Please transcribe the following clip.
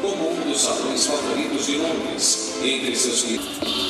Como um dos salões favoritos de Londres. Entre seus clientes.